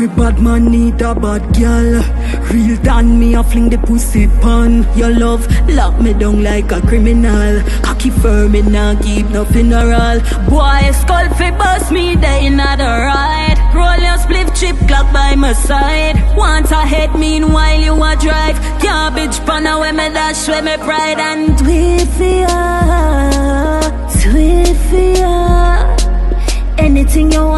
Every bad man need a bad girl. Real than me, I fling the pussy pan. Your love lock me down like a criminal. Cocky firm, and not keep no funeral. Boy, skull fi bust me day in the ride. Roll your spliff chip clock by my side. Want a head meanwhile you a drive. Garbage panna where me dash when me pride and do it for ya, do for ya. Anything you